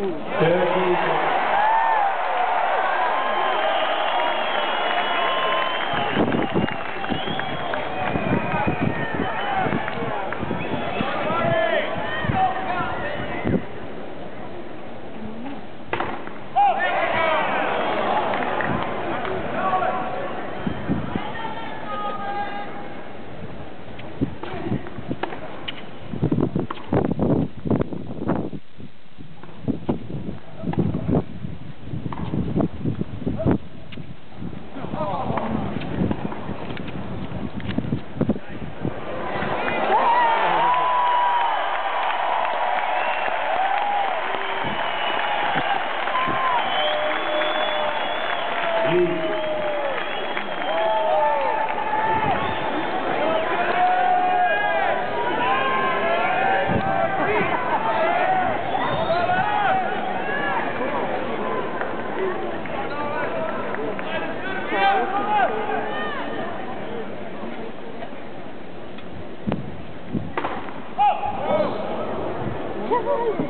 Técnico. Woo-hoo!